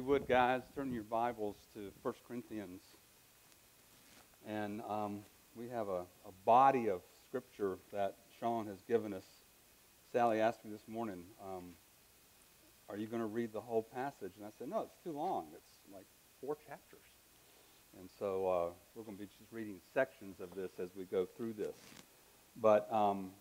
you would, guys, turn your Bibles to 1 Corinthians. And um, we have a, a, body of scripture that Sean has given us. Sally asked me this morning, um, Are you going to read the whole passage? And I said, No, it's too long. It's like four chapters. And so uh, we're going to be just reading sections of this as we go through this. But um,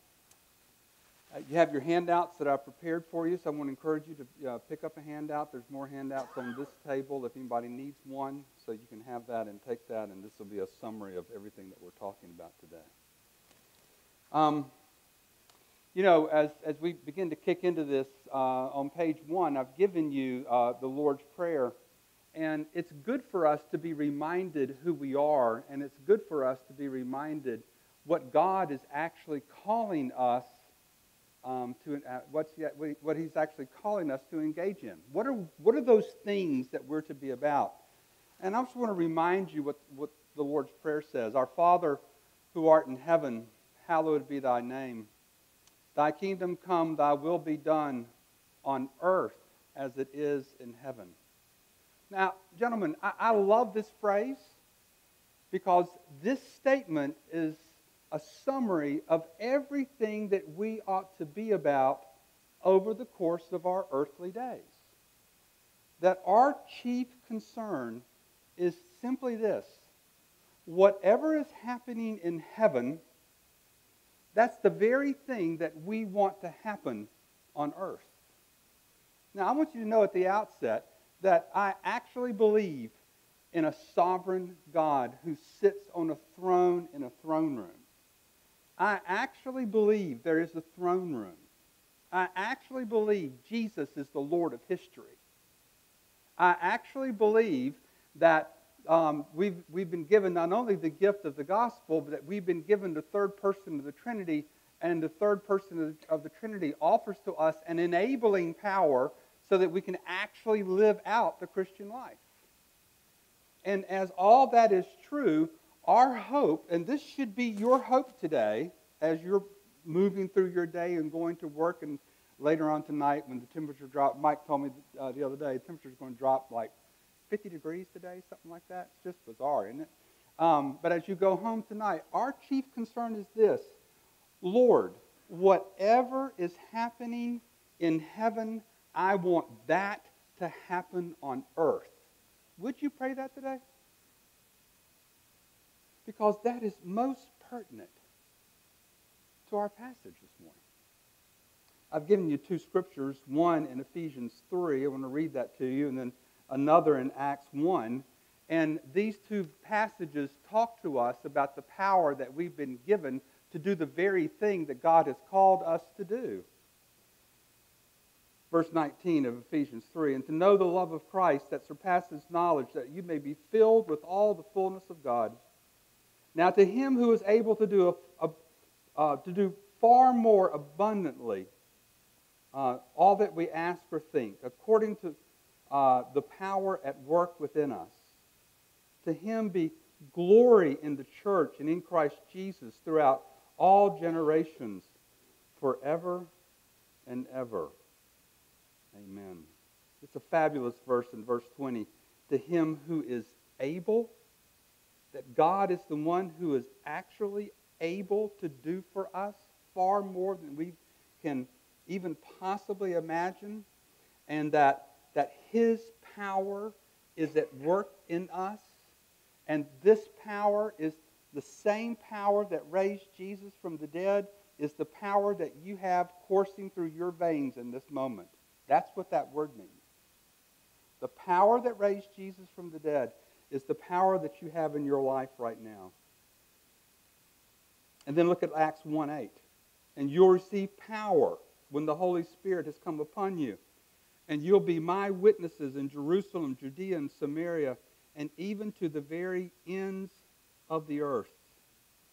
uh, you have your handouts that I've prepared for you, so I want to encourage you to uh, pick up a handout. There's more handouts on this table if anybody needs one, so you can have that and take that, and this will be a summary of everything that we're talking about today. Um, you know, as, as we begin to kick into this, uh, on page one, I've given you uh, the Lord's Prayer, and it's good for us to be reminded who we are, and it's good for us to be reminded what God is actually calling us um, to uh, what's what he's actually calling us to engage in. What are, what are those things that we're to be about? And I just want to remind you what, what the Lord's Prayer says Our Father who art in heaven, hallowed be thy name. Thy kingdom come, thy will be done on earth as it is in heaven. Now, gentlemen, I, I love this phrase because this statement is a summary of everything that we ought to be about over the course of our earthly days. That our chief concern is simply this whatever is happening in heaven, that's the very thing that we want to happen on earth. Now, I want you to know at the outset that I actually believe in a sovereign God who sits on a throne in a throne room. I actually believe there is a throne room. I actually believe Jesus is the Lord of history. I actually believe that um, we've, we've been given not only the gift of the gospel, but that we've been given the third person of the Trinity, and the third person of the, of the Trinity offers to us an enabling power so that we can actually live out the Christian life. And as all that is true, our hope, and this should be your hope today as you're moving through your day and going to work, and later on tonight when the temperature drops, Mike told me uh, the other day, the temperature is going to drop like 50 degrees today, something like that. It's just bizarre, isn't it? Um, but as you go home tonight, our chief concern is this Lord, whatever is happening in heaven, I want that to happen on earth. Would you pray that today? Because that is most pertinent to our passage this morning. I've given you two scriptures, one in Ephesians 3. I want to read that to you, and then another in Acts 1. And these two passages talk to us about the power that we've been given to do the very thing that God has called us to do. Verse 19 of Ephesians 3 And to know the love of Christ that surpasses knowledge, that you may be filled with all the fullness of God. Now, to him who is able to do, a, a, uh, to do far more abundantly uh, all that we ask or think, according to uh, the power at work within us, to him be glory in the church and in Christ Jesus throughout all generations, forever and ever. Amen. It's a fabulous verse in verse 20. To him who is able that God is the one who is actually able to do for us far more than we can even possibly imagine, and that, that His power is at work in us, and this power is the same power that raised Jesus from the dead, is the power that you have coursing through your veins in this moment. That's what that word means. The power that raised Jesus from the dead is the power that you have in your life right now. And then look at Acts 1 8. And you'll receive power when the Holy Spirit has come upon you. And you'll be my witnesses in Jerusalem, Judea, and Samaria, and even to the very ends of the earth.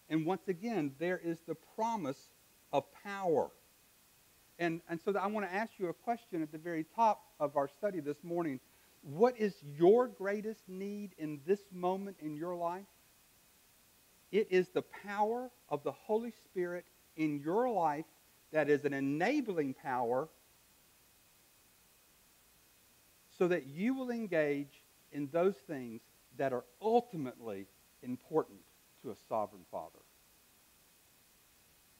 And once again, there is the promise of power. And, and so I want to ask you a question at the very top of our study this morning. What is your greatest need in this moment in your life? It is the power of the Holy Spirit in your life that is an enabling power so that you will engage in those things that are ultimately important to a sovereign Father.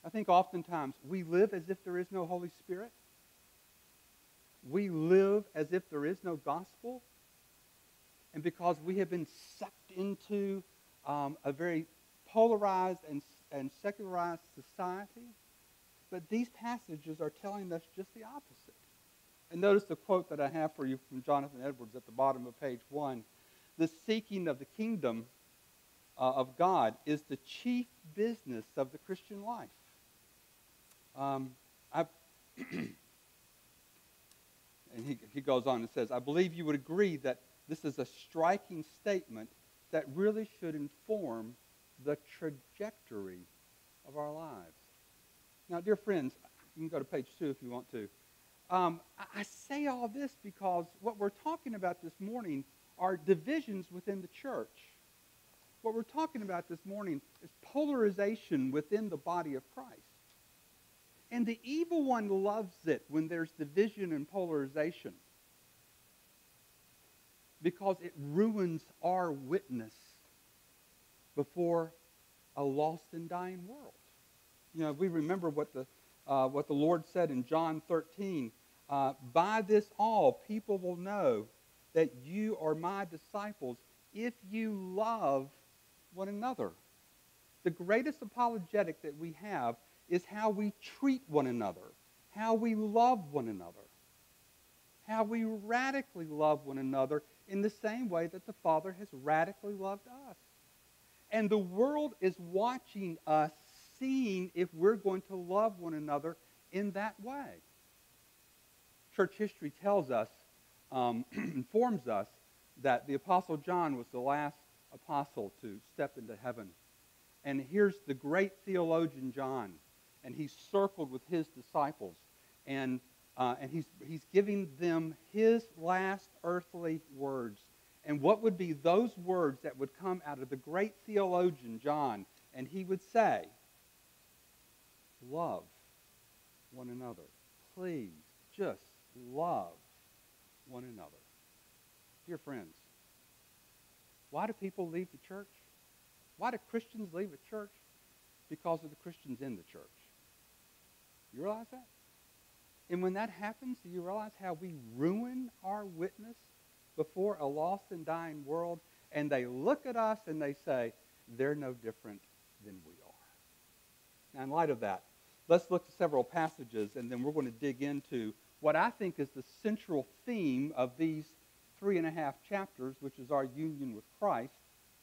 I think oftentimes we live as if there is no Holy Spirit. We live as if there is no gospel. And because we have been sucked into um, a very polarized and, and secularized society, but these passages are telling us just the opposite. And notice the quote that I have for you from Jonathan Edwards at the bottom of page one. The seeking of the kingdom uh, of God is the chief business of the Christian life. Um, and he, he goes on and says, I believe you would agree that this is a striking statement that really should inform the trajectory of our lives. Now, dear friends, you can go to page two if you want to. Um, I, I say all this because what we're talking about this morning are divisions within the church. What we're talking about this morning is polarization within the body of Christ. And the evil one loves it when there's division and polarization because it ruins our witness before a lost and dying world. You know, we remember what the, uh, what the Lord said in John 13. Uh, By this all people will know that you are my disciples if you love one another. The greatest apologetic that we have is how we treat one another, how we love one another, how we radically love one another in the same way that the Father has radically loved us. And the world is watching us, seeing if we're going to love one another in that way. Church history tells us, um, informs us, that the Apostle John was the last apostle to step into heaven. And here's the great theologian John, and he's circled with his disciples, and, uh, and he's, he's giving them his last earthly words. And what would be those words that would come out of the great theologian John? And he would say, Love one another. Please, just love one another. Dear friends, why do people leave the church? Why do Christians leave a church? Because of the Christians in the church. You realize that? And when that happens, do you realize how we ruin our witness before a lost and dying world? And they look at us and they say, they're no different than we are. Now, in light of that, let's look at several passages and then we're going to dig into what I think is the central theme of these three and a half chapters, which is our union with Christ.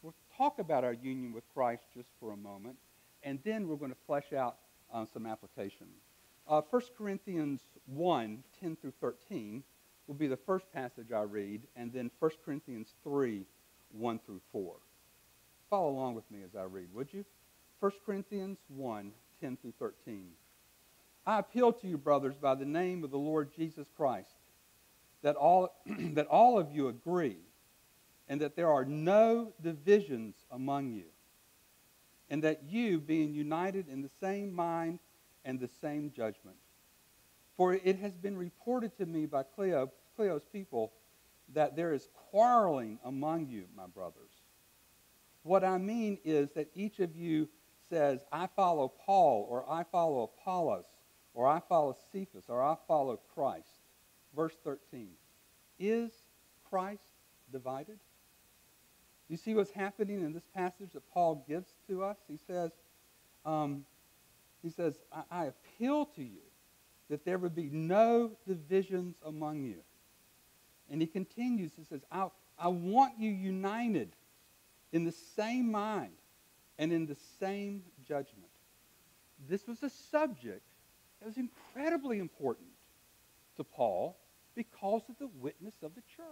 We'll talk about our union with Christ just for a moment, and then we're going to flesh out uh, some application. Uh, 1 Corinthians 1 10 through 13 will be the first passage I read, and then 1 Corinthians 3 1 through 4. Follow along with me as I read, would you? 1 Corinthians 1 10 through 13. I appeal to you, brothers, by the name of the Lord Jesus Christ that all, that all of you agree and that there are no divisions among you, and that you, being united in the same mind and the same judgment. For it has been reported to me by Cleo, Cleo's people that there is quarreling among you, my brothers. What I mean is that each of you says, I follow Paul, or I follow Apollos, or I follow Cephas, or I follow Christ. Verse 13. Is Christ divided? You see what's happening in this passage that Paul gives to us? He says, um, he says, I, I appeal to you that there would be no divisions among you. And he continues, he says, I, I want you united in the same mind and in the same judgment. This was a subject that was incredibly important to Paul because of the witness of the church.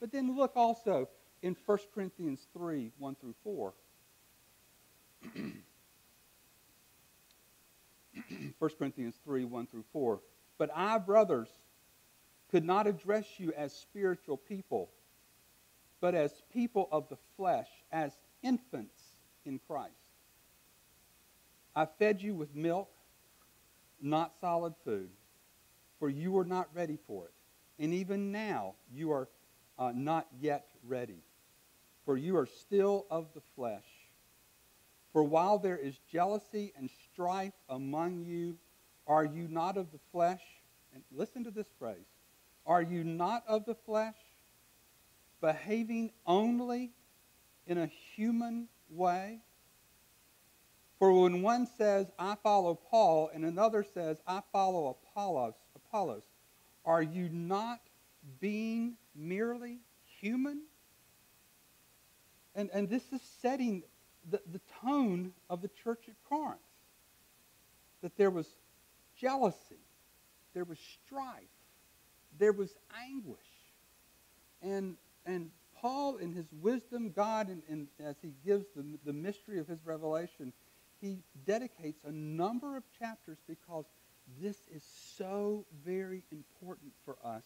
But then look also in 1 Corinthians 3 1 through 4. 1 Corinthians 3 1 through 4. But I, brothers, could not address you as spiritual people, but as people of the flesh, as infants in Christ. I fed you with milk, not solid food for you were not ready for it. and even now you are uh, not yet ready, for you are still of the flesh. For while there is jealousy and strife among you, are you not of the flesh? And listen to this phrase Are you not of the flesh, behaving only in a human way? For when one says, I follow Paul, and another says, I follow Apollos, Apollos, are you not being merely human? And, and this is setting the, the tone of the church at Corinth. That there was jealousy, there was strife, there was anguish. And, and Paul, in his wisdom, God, and, and as he gives the, the mystery of his revelation, he dedicates a number of chapters because this is so very important for us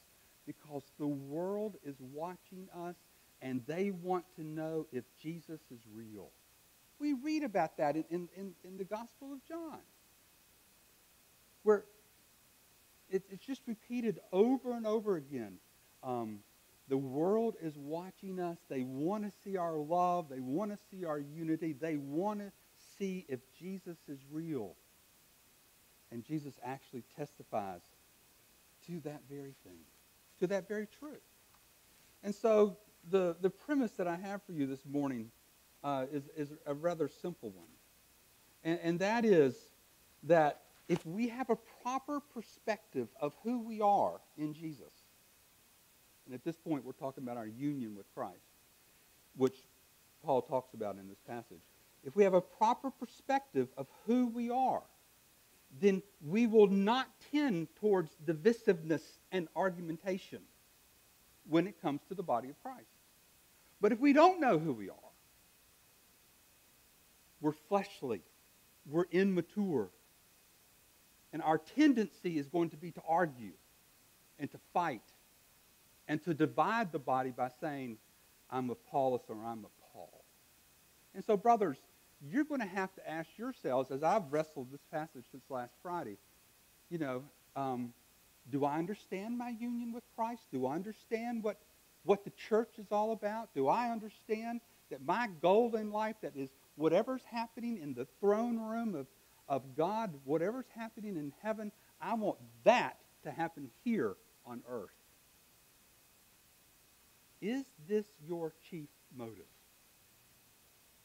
because the world is watching us and they want to know if Jesus is real. We read about that in, in, in the Gospel of John, where it, it's just repeated over and over again. Um, the world is watching us. They want to see our love. They want to see our unity. They want to see if Jesus is real. And Jesus actually testifies to that very thing, to that very truth. And so the, the premise that I have for you this morning uh, is, is a rather simple one. And, and that is that if we have a proper perspective of who we are in Jesus, and at this point we're talking about our union with Christ, which Paul talks about in this passage. If we have a proper perspective of who we are, then we will not tend towards divisiveness and argumentation when it comes to the body of Christ. But if we don't know who we are, we're fleshly, we're immature, and our tendency is going to be to argue and to fight and to divide the body by saying, I'm Apollos or I'm a Paul. And so, brothers, you're going to have to ask yourselves, as I've wrestled this passage since last Friday, you know, um, do I understand my union with Christ? Do I understand what, what the church is all about? Do I understand that my goal in life, that is whatever's happening in the throne room of, of God, whatever's happening in heaven, I want that to happen here on earth. Is this your chief motive?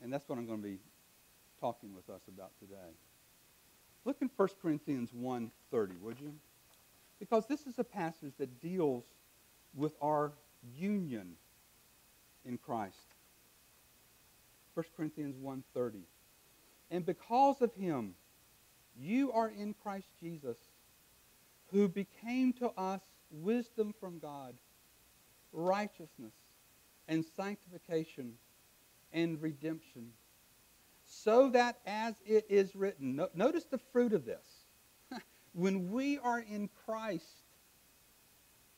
And that's what I'm going to be talking with us about today. Look in 1 Corinthians 1.30, would you? Because this is a passage that deals with our union in Christ. 1 Corinthians 1.30. And because of him, you are in Christ Jesus, who became to us wisdom from God, righteousness and sanctification and redemption so that as it is written, no, notice the fruit of this. when we are in Christ,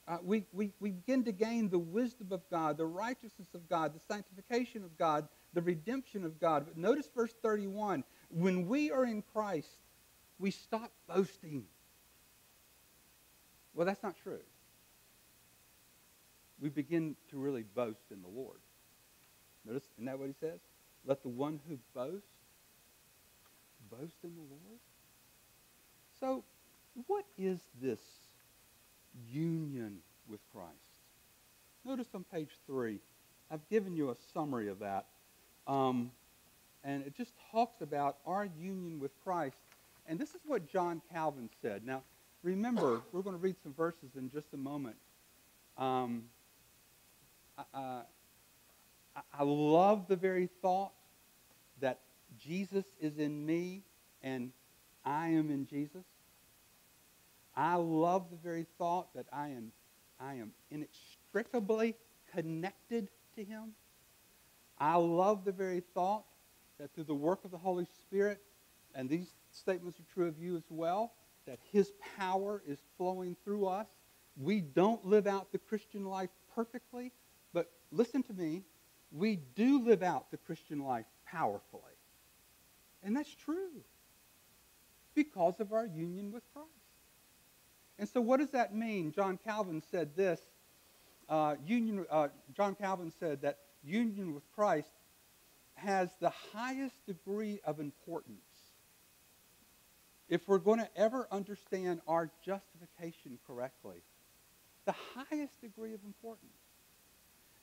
uh, we, we, we begin to gain the wisdom of God, the righteousness of God, the sanctification of God, the redemption of God. But notice verse 31. When we are in Christ, we stop boasting. Well, that's not true. We begin to really boast in the Lord. Notice, isn't that what he says? Let the one who boasts boast in the Lord. So, what is this union with Christ? Notice on page three, I've given you a summary of that. Um, and it just talks about our union with Christ. And this is what John Calvin said. Now, remember, we're going to read some verses in just a moment. Um, uh, I love the very thought that Jesus is in me and I am in Jesus. I love the very thought that I am, I am inextricably connected to him. I love the very thought that through the work of the Holy Spirit, and these statements are true of you as well, that his power is flowing through us. We don't live out the Christian life perfectly, but listen to me, we do live out the Christian life powerfully. And that's true because of our union with Christ. And so, what does that mean? John Calvin said this. Uh, union, uh, John Calvin said that union with Christ has the highest degree of importance. If we're going to ever understand our justification correctly, the highest degree of importance.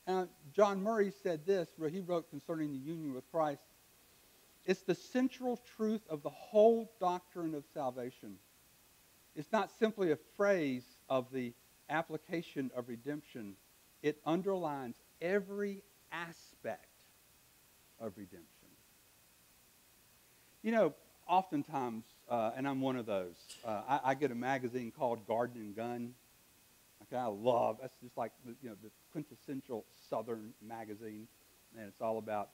Uh, John Murray said this, where he wrote concerning the union with Christ. It's the central truth of the whole doctrine of salvation. It's not simply a phrase of the application of redemption, it underlines every aspect of redemption. You know, oftentimes, uh, and I'm one of those, uh, I, I, get a magazine called Garden and Gun. Okay, I love, that's just like, the, you know, the quintessential Southern magazine, and it's all about,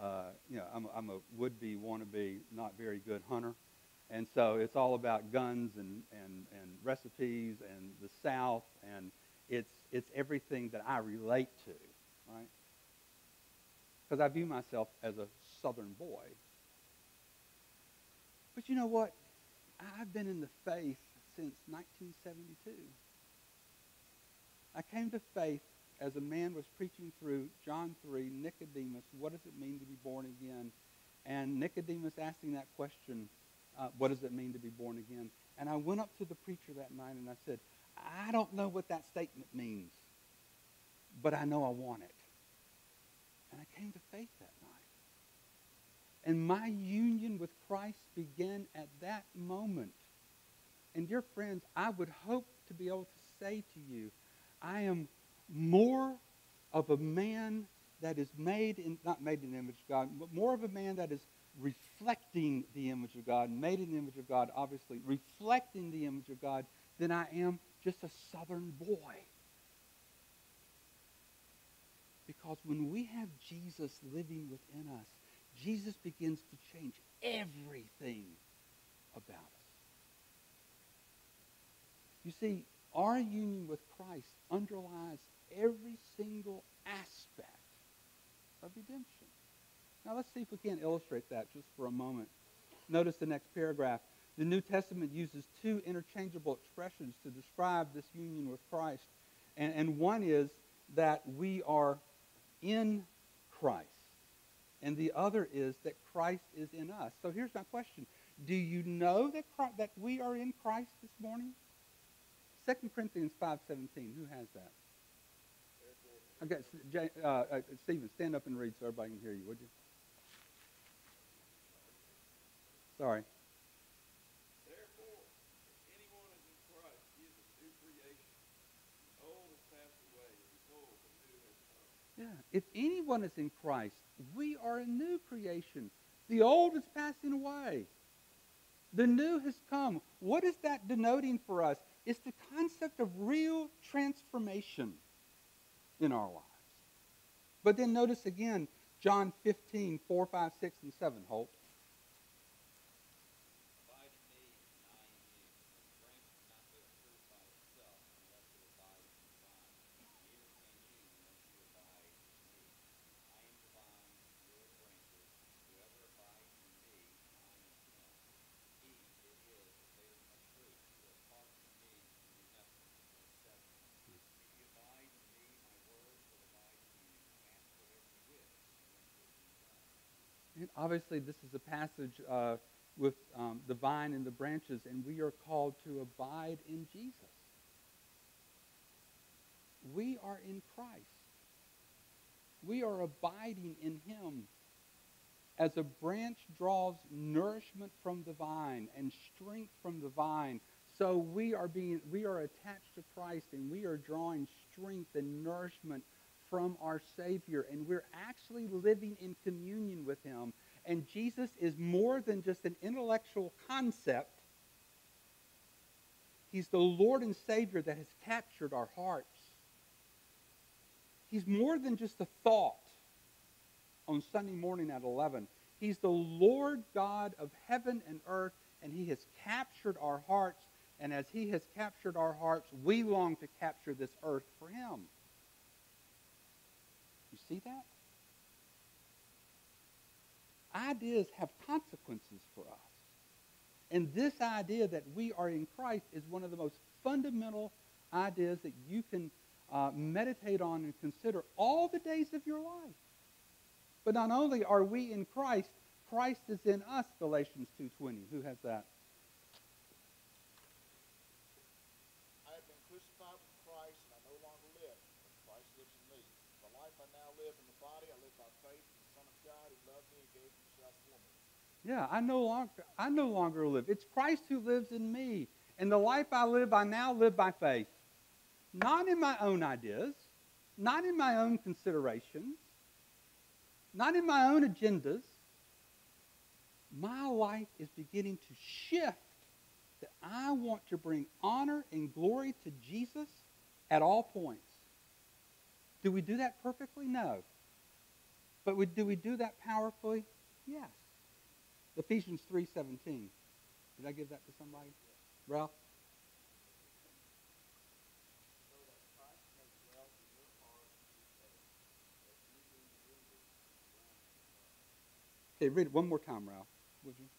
uh, you know, I'm, I'm a would-be, wannabe, not very good hunter. And so it's all about guns and, and, and recipes and the South, and it's, it's everything that I relate to, right? Because I view myself as a Southern boy. But you know what? I've been in the faith since 1972. I came to faith as a man was preaching through John 3, Nicodemus, what does it mean to be born again? And Nicodemus asking that question, uh, what does it mean to be born again? And I went up to the preacher that night and I said, I don't know what that statement means, but I know I want it. And I came to faith that night. And my union with Christ began at that moment. And dear friends, I would hope to be able to say to you, I am more of a man that is made in, not made in the image of God, but more of a man that is reflecting the image of God, made in the image of God, obviously, reflecting the image of God, than I am just a southern boy. Because when we have Jesus living within us, Jesus begins to change everything about us. You see, our union with Christ underlies every single aspect of redemption. Now let's see if we can illustrate that just for a moment. Notice the next paragraph. The New Testament uses two interchangeable expressions to describe this union with Christ. And, and one is that we are in Christ. And the other is that Christ is in us. So here's my question. Do you know that, Christ, that we are in Christ this morning? 2 Corinthians 5.17. Who has that? Okay, uh, uh, Stephen, stand up and read so everybody can hear you, would you? Sorry. Yeah. If anyone is in Christ, we are a new creation. The old is passing away. The new has come. What is that denoting for us? It's the concept of real transformation in our lives. But then notice again, John 15, 4, 5, 6, and 7, Holt. Obviously, this is a passage uh, with um, the vine and the branches, and we are called to abide in Jesus. We are in Christ. We are abiding in Him. As a branch draws nourishment from the vine and strength from the vine, so we are being we are attached to Christ and we are drawing strength and nourishment from our Savior, and we're actually living in communion with Him. And Jesus is more than just an intellectual concept. He's the Lord and Savior that has captured our hearts. He's more than just a thought on Sunday morning at 11. He's the Lord God of heaven and earth, and He has captured our hearts. And as He has captured our hearts, we long to capture this earth for Him. You see that? Ideas have consequences for us. And this idea that we are in Christ is one of the most fundamental ideas that you can uh, meditate on and consider all the days of your life. But not only are we in Christ, Christ is in us, Galatians 2.20. Who has that? I have been crucified with Christ, and I no longer live, but Christ lives in me. The life I now live in the body, I live by faith in the Son of God who loved me and gave himself for me. Yeah, I no longer I no longer live. It's Christ who lives in me. And the life I live, I now live by faith. Not in my own ideas, not in my own considerations, not in my own agendas. My life is beginning to shift that I want to bring honor and glory to Jesus at all points. Do we do that perfectly? No. But do we do that powerfully? Yes. Ephesians 3.17. Did I give that to somebody? Ralph? So that Christ may dwell in your hearts through faith, that you being rooted and grounded in love. Okay, read it one more time, Ralph, would you?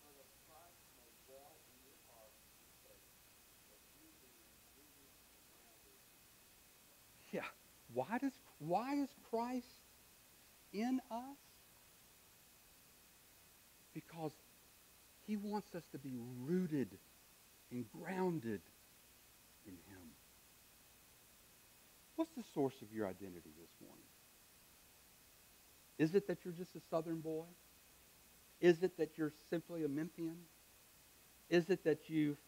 So that Christ may dwell in your hearts through faith, that you being rooted and grounded Yeah. Why does why is Christ in us? Because he wants us to be rooted and grounded in him. What's the source of your identity this morning? Is it that you're just a southern boy? Is it that you're simply a Memphian? Is it that you've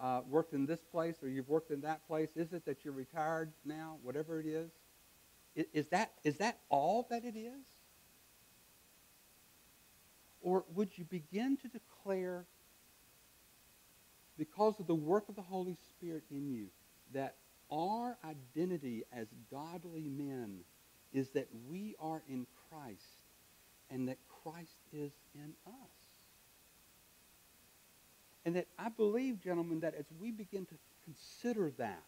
uh, worked in this place or you've worked in that place? Is it that you're retired now? Whatever it is, I- is that is that all that it is? Or would you begin to declare, because of the work of the Holy Spirit in you, that our identity as godly men is that we are in Christ and that Christ is in us? And that I believe, gentlemen, that as we begin to consider that,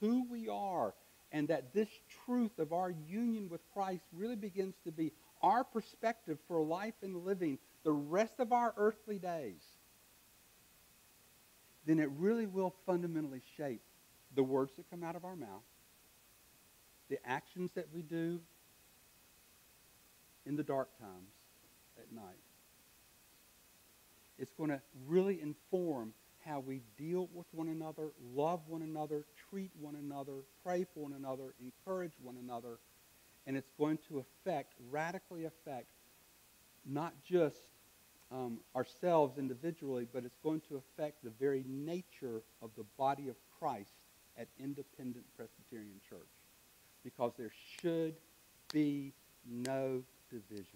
who we are, and that this truth of our union with Christ really begins to be our perspective for life and living the rest of our earthly days, then it really will fundamentally shape the words that come out of our mouth, the actions that we do in the dark times at night. It's going to really inform how we deal with one another, love one another, treat one another, pray for one another, encourage one another. And it's going to affect, radically affect, not just um, ourselves individually, but it's going to affect the very nature of the body of Christ at Independent Presbyterian Church. Because there should be no divisions.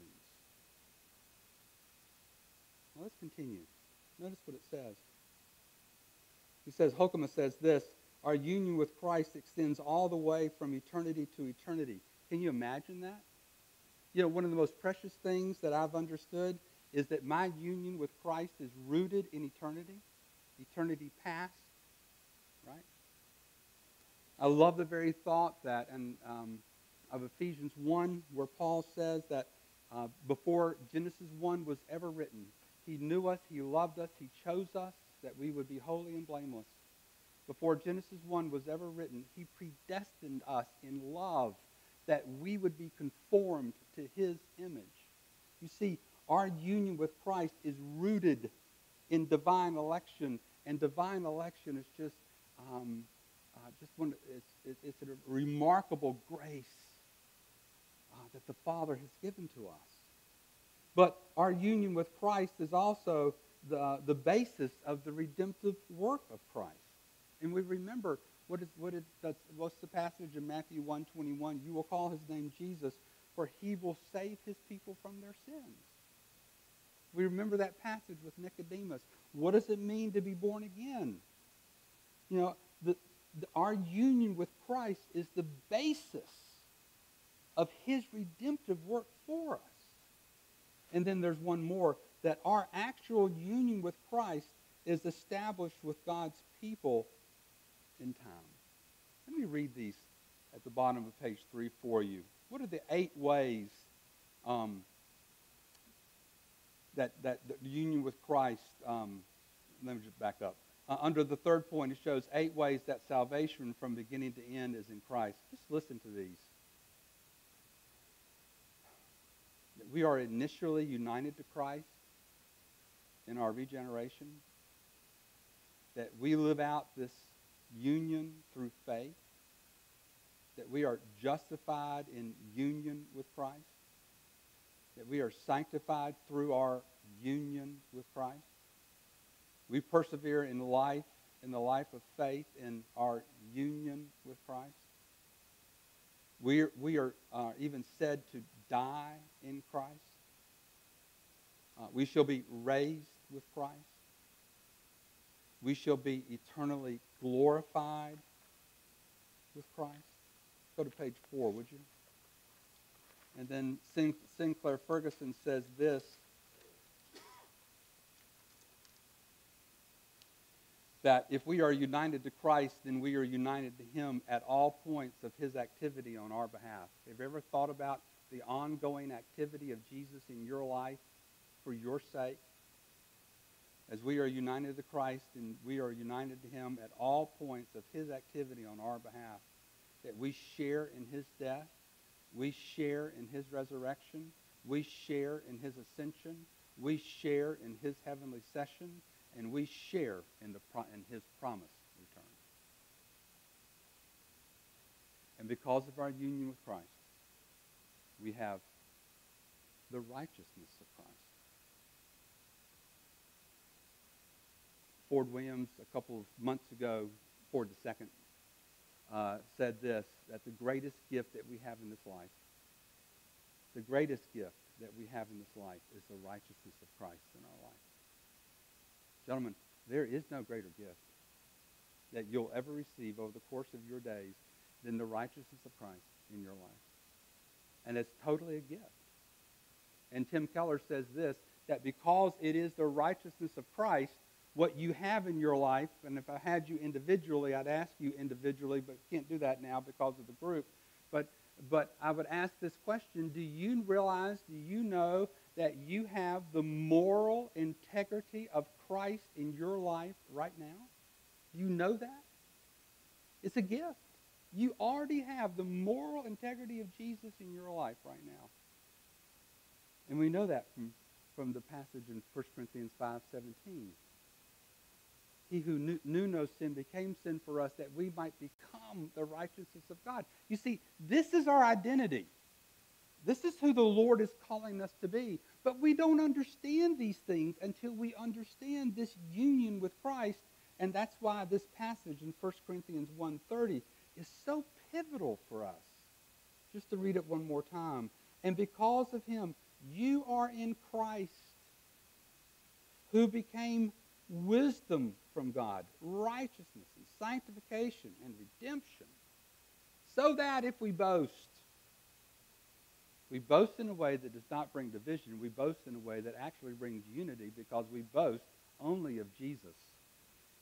Now let's continue. Notice what it says. He says, Hoekema says this, our union with Christ extends all the way from eternity to eternity. Can you imagine that? You know, one of the most precious things that I've understood is that my union with Christ is rooted in eternity, eternity past, right? I love the very thought that, and um, of Ephesians 1, where Paul says that uh, before Genesis 1 was ever written, he knew us, he loved us, he chose us that we would be holy and blameless. Before Genesis 1 was ever written, he predestined us in love that we would be conformed to his image. You see, our union with Christ is rooted in divine election, and divine election is just, um, uh, just one, it's, it's a remarkable grace uh, that the Father has given to us. But our union with Christ is also the, the basis of the redemptive work of Christ. And we remember what is what is that's what's the passage in Matthew 121? You will call his name Jesus, for he will save his people from their sins. We remember that passage with Nicodemus. What does it mean to be born again? You know, the, the, our union with Christ is the basis of his redemptive work for us. And then there's one more that our actual union with Christ is established with God's people in time. Let me read these at the bottom of page three for you. What are the eight ways um, that, that the union with Christ, um, let me just back up. uh, under the third point, it shows eight ways that salvation from beginning to end is in Christ. Just listen to these. We are initially united to Christ in our regeneration, that we live out this union through faith, that we are justified in union with Christ, that we are sanctified through our union with Christ. We persevere in life, in the life of faith, in our union with Christ. We are, we are uh, even said to die in Christ. Uh, we shall be raised with Christ. We shall be eternally glorified with Christ. Go to page four, would you? And then Sinclair Ferguson says this that if we are united to Christ, then we are united to Him at all points of His activity on our behalf. Have you ever thought about the ongoing activity of Jesus in your life for your sake? As we are united to Christ and we are united to Him at all points of His activity on our behalf, that we share in His death, we share in His resurrection, we share in His ascension, we share in His heavenly session, and we share in, the, in his promised return. And because of our union with Christ, we have the righteousness of Christ. Ford Williams, a couple of months ago, Ford II, uh, said this that the greatest gift that we have in this life, the greatest gift that we have in this life is the righteousness of Christ in our life. Gentlemen, there is no greater gift that you'll ever receive over the course of your days than the righteousness of Christ in your life. And it's totally a gift. And Tim Keller says this that because it is the righteousness of Christ, what you have in your life, and if I had you individually, I'd ask you individually, but can't do that now because of the group. But, but I would ask this question Do you realize, do you know that you have the moral integrity of Christ in your life right now? Do You know that? It's a gift. You already have the moral integrity of Jesus in your life right now. And we know that from, from the passage in 1 Corinthians 5.17. He who knew, knew no sin became sin for us that we might become the righteousness of God. You see, this is our identity. This is who the Lord is calling us to be. But we don't understand these things until we understand this union with Christ. And that's why this passage in 1 Corinthians 1.30 is so pivotal for us. Just to read it one more time. And because of him, you are in Christ, who became wisdom from God, righteousness and sanctification and redemption, so that if we boast, we boast in a way that does not bring division. We boast in a way that actually brings unity because we boast only of Jesus.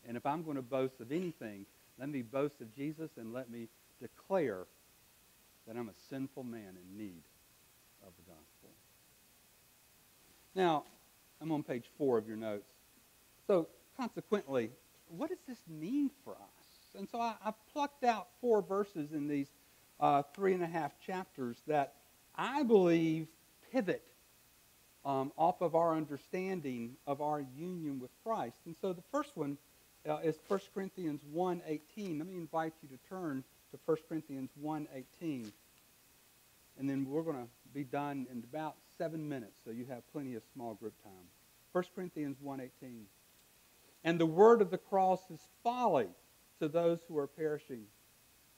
And if I'm going to boast of anything, let me boast of Jesus and let me declare that I'm a sinful man in need of the gospel. Now, I'm on page four of your notes. So, consequently, what does this mean for us? And so I, have plucked out four verses in these uh, three and a half chapters that I believe, pivot um, off of our understanding of our union with Christ. And so the first one uh, is 1 Corinthians 1.18. Let me invite you to turn to 1 Corinthians 1.18. And then we're going to be done in about seven minutes, so you have plenty of small group time. 1 Corinthians 1.18. And the word of the cross is folly to those who are perishing.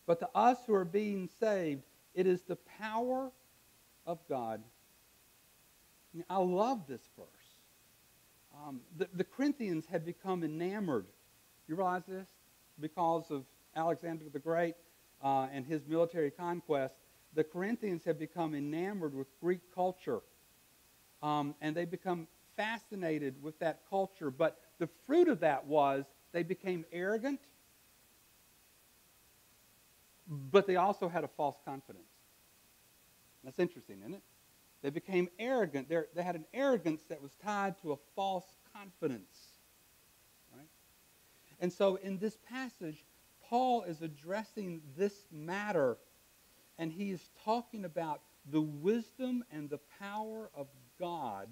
But to us who are being saved, it is the power of God. I love this verse. Um, the, the Corinthians had become enamored. You realize this? Because of Alexander the Great uh, and his military conquest, the Corinthians had become enamored with Greek culture. Um, and they become fascinated with that culture. But the fruit of that was they became arrogant, but they also had a false confidence. That's interesting, isn't it? They became arrogant. They're, they had an arrogance that was tied to a false confidence. And so in this passage, Paul is addressing this matter, and he is talking about the wisdom and the power of God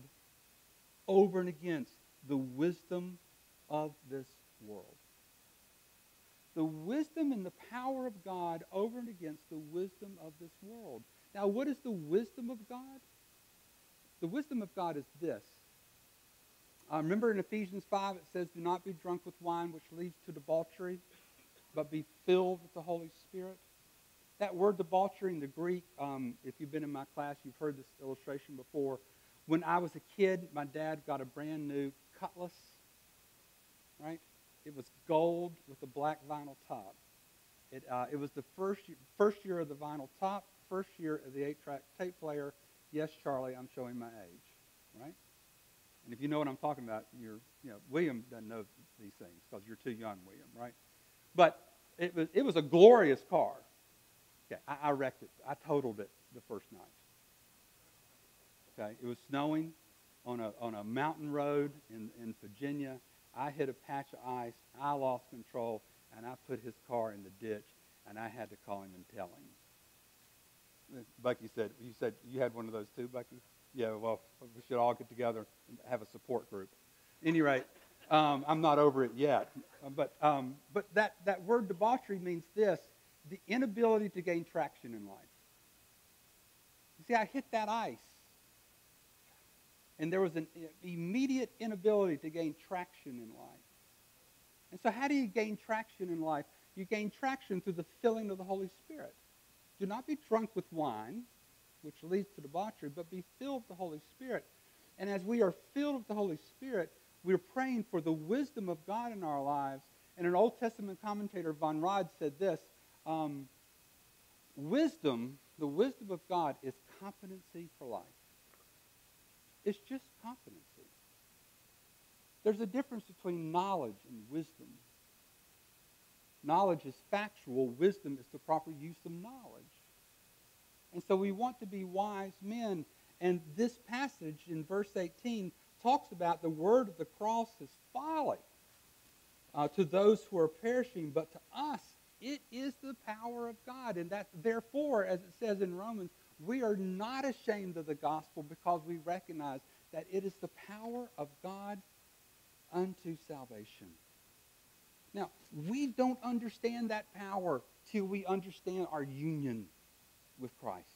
over and against the wisdom of this world. The wisdom and the power of God over and against the wisdom of this world. Now, what is the wisdom of God? The wisdom of God is this. Uh, remember in Ephesians 5, it says, Do not be drunk with wine, which leads to debauchery, but be filled with the Holy Spirit. That word debauchery in the Greek, um, if you've been in my class, you've heard this illustration before. When I was a kid, my dad got a brand new cutlass, right? It was gold with a black vinyl top. It, uh, it was the first, first year of the vinyl top, first year of the eight-track tape player. Yes, Charlie, I'm showing my age, right? And if you know what I'm talking about, you're, you know, William doesn't know these things because you're too young, William, right? But it was, it was a glorious car. Okay, I, I wrecked it. I totaled it the first night. Okay, it was snowing on a, on a mountain road in, in Virginia. I hit a patch of ice. I lost control, and I put his car in the ditch, and I had to call him and tell him. Bucky said, "You said you had one of those too, Bucky." Yeah. Well, we should all get together and have a support group. Any rate, um, I'm not over it yet. But um, but that that word debauchery means this: the inability to gain traction in life. You see, I hit that ice and there was an immediate inability to gain traction in life. And so, how do you gain traction in life? You gain traction through the filling of the Holy Spirit. Do not be drunk with wine, which leads to debauchery, but be filled with the Holy Spirit. And as we are filled with the Holy Spirit, we're praying for the wisdom of God in our lives. And an Old Testament commentator, Von Rad, said this um, Wisdom, the wisdom of God, is competency for life. It's just competency. There's a difference between knowledge and wisdom. Knowledge is factual, wisdom is the proper use of knowledge. And so we want to be wise men. And this passage in verse 18 talks about the word of the cross is folly uh, to those who are perishing, but to us it is the power of God. And that, therefore, as it says in Romans, we are not ashamed of the gospel because we recognize that it is the power of God unto salvation. Now, we don't understand that power till we understand our union with Christ.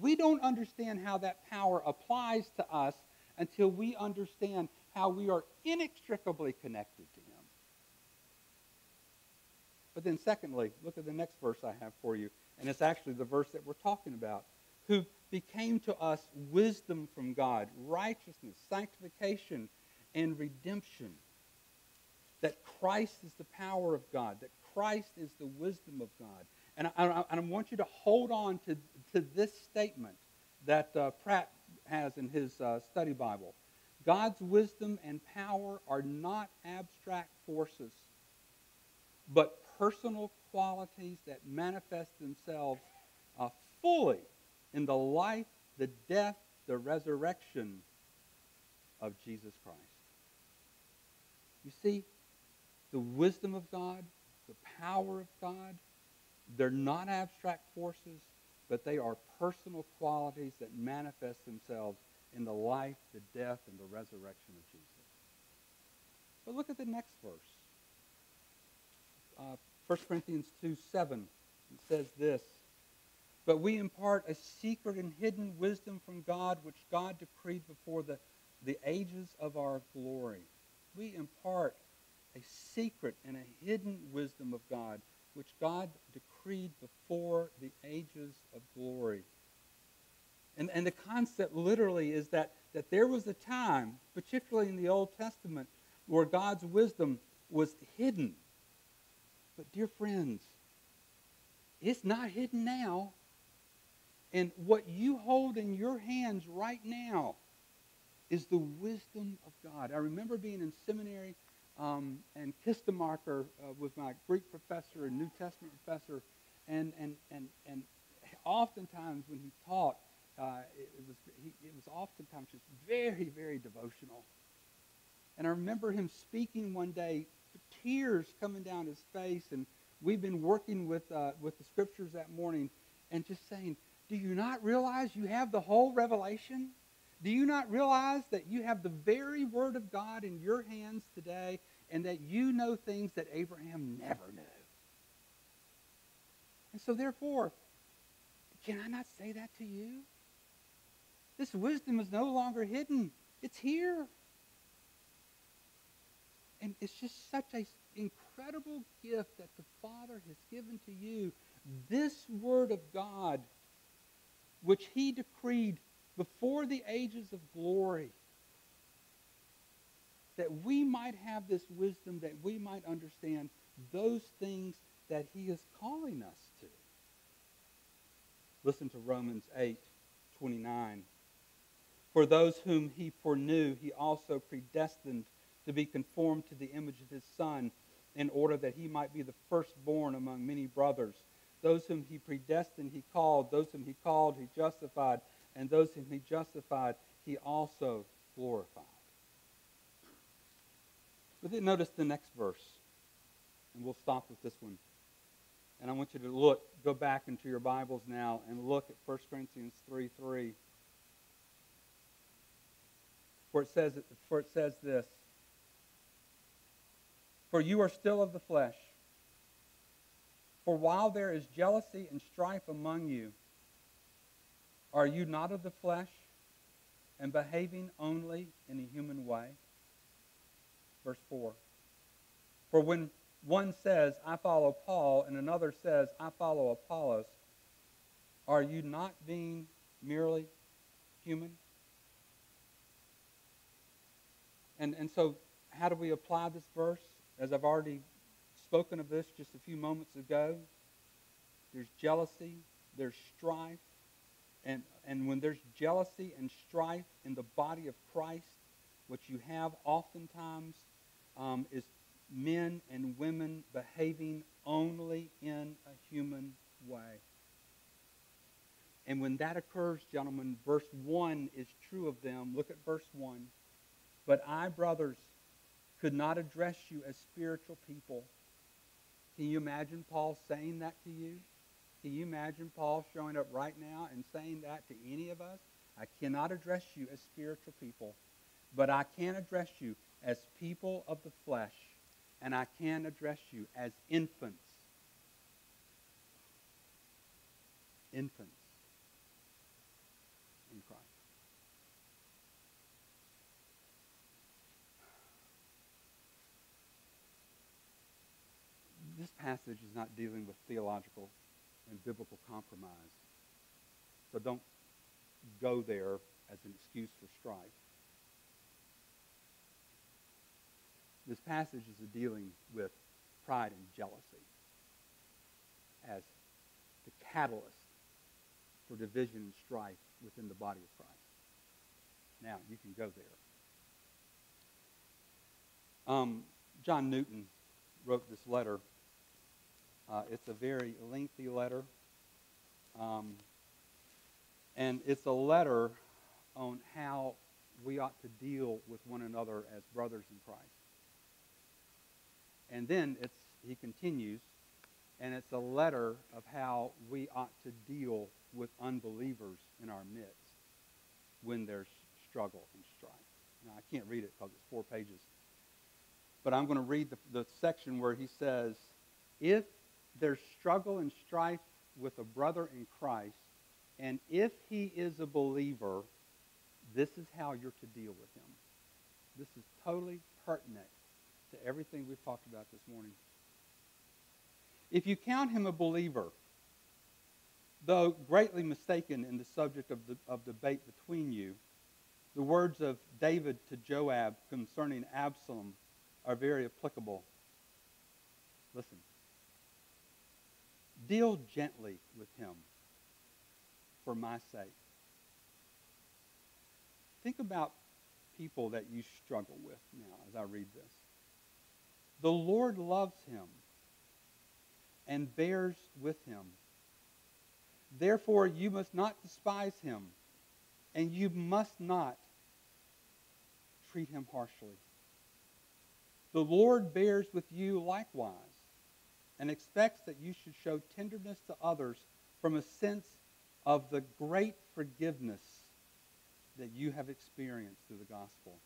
We don't understand how that power applies to us until we understand how we are inextricably connected to Him. But then, secondly, look at the next verse I have for you and it's actually the verse that we're talking about, who became to us wisdom from God, righteousness, sanctification, and redemption. That Christ is the power of God, that Christ is the wisdom of God. And I, I, I want you to hold on to, to this statement that uh, Pratt has in his uh, study Bible. God's wisdom and power are not abstract forces, but personal qualities that manifest themselves uh, fully in the life, the death, the resurrection of Jesus Christ. You see, the wisdom of God, the power of God, they're not abstract forces, but they are personal qualities that manifest themselves in the life, the death, and the resurrection of Jesus. But look at the next verse. Uh, 1 Corinthians 2 7 it says this But we impart a secret and hidden wisdom from God, which God decreed before the, the ages of our glory. We impart a secret and a hidden wisdom of God, which God decreed before the ages of glory. And, and the concept literally is that, that there was a time, particularly in the Old Testament, where God's wisdom was hidden but, dear friends, it's not hidden now. And what you hold in your hands right now is the wisdom of God. I remember being in seminary, um, and Kistemaker uh, was my Greek professor and New Testament professor, and, and, and, and oftentimes when he taught, uh, it, it, was, he, it was oftentimes just very, very devotional. And I remember him speaking one day tears coming down his face. And we've been working with, uh, with the scriptures that morning and just saying, Do you not realize you have the whole revelation? Do you not realize that you have the very Word of God in your hands today and that you know things that Abraham never knew? And so, therefore, can I not say that to you? This wisdom is no longer hidden, it's here. And it's just such an incredible gift that the Father has given to you. This Word of God, which He decreed before the ages of glory, that we might have this wisdom, that we might understand those things that He is calling us to. Listen to Romans 8 29. For those whom He foreknew, He also predestined to be conformed to the image of his Son, in order that he might be the firstborn among many brothers. Those whom he predestined, he called. Those whom he called, he justified. And those whom he justified, he also glorified. But then notice the next verse, and we'll stop with this one. And I want you to look, go back into your Bibles now and look at 1 Corinthians 3 3. For it says, for it says this for you are still of the flesh. For while there is jealousy and strife among you, are you not of the flesh and behaving only in a human way? Verse 4. For when one says, I follow Paul, and another says, I follow Apollos, are you not being merely human? And, and so, how do we apply this verse? As I've already spoken of this just a few moments ago, there's jealousy, there's strife, and, and when there's jealousy and strife in the body of Christ, what you have oftentimes um, is men and women behaving only in a human way. And when that occurs, gentlemen, verse 1 is true of them. Look at verse 1. But I, brothers, could not address you as spiritual people. Can you imagine Paul saying that to you? Can you imagine Paul showing up right now and saying that to any of us? I cannot address you as spiritual people, but I can address you as people of the flesh, and I can address you as infants. Infants in Christ. this passage is not dealing with theological and biblical compromise. So don't go there as an excuse for strife. This passage is dealing with pride and jealousy as the catalyst for division and strife within the body of Christ. Now, you can go there. Um, John Newton wrote this letter uh, it's a very lengthy letter. Um, and it's a letter on how we ought to deal with one another as brothers in Christ. And then it's, he continues, and it's a letter of how we ought to deal with unbelievers in our midst when there's struggle and strife. Now, I can't read it because it's four pages. But I'm going to read the, the section where he says, If there's struggle and strife with a brother in Christ, and if he is a believer, this is how you're to deal with him. This is totally pertinent to everything we've talked about this morning. If you count him a believer, though greatly mistaken in the subject of, the, of debate between you, the words of David to Joab concerning Absalom are very applicable. Listen. Deal gently with him for my sake. Think about people that you struggle with now as I read this. The Lord loves him and bears with him. Therefore, you must not despise him, and you must not treat him harshly. The Lord bears with you likewise and expects that you should show tenderness to others from a sense of the great forgiveness that you have experienced through the gospel.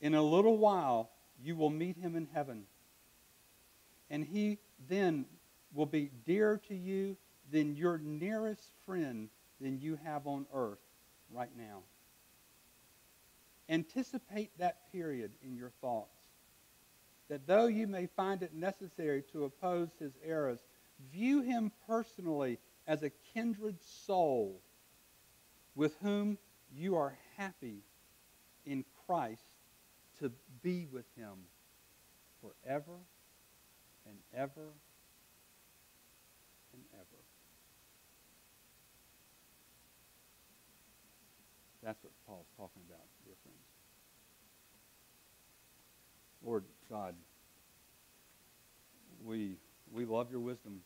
In a little while, you will meet him in heaven, and he then will be dearer to you than your nearest friend than you have on earth right now. Anticipate that period in your thoughts. That though you may find it necessary to oppose his errors, view him personally as a kindred soul with whom you are happy in Christ to be with him forever and ever and ever. That's what Paul's talking about, dear friends. Lord God, we, we love your wisdom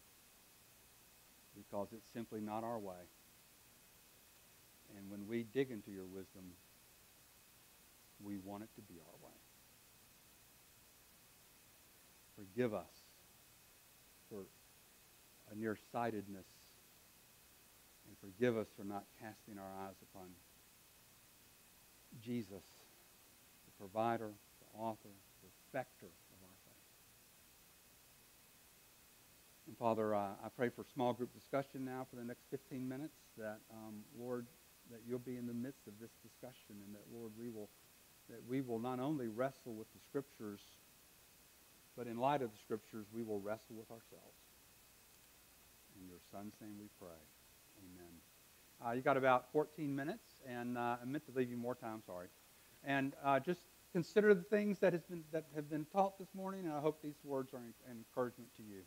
because it's simply not our way. And when we dig into your wisdom, we want it to be our way. Forgive us for a nearsightedness and forgive us for not casting our eyes upon Jesus, the provider, the author, perfecter of our faith. And Father, uh, I pray for small group discussion now for the next 15 minutes that, um, Lord, that you'll be in the midst of this discussion and that, Lord, we will, that we will not only wrestle with the Scriptures, but in light of the Scriptures, we will wrestle with ourselves. In your Son's name we pray. Amen. Uh, you got about 14 minutes, and uh, I meant to leave you more time, sorry. And uh, just consider the things that, has been, that have been taught this morning, and I hope these words are an encouragement to you.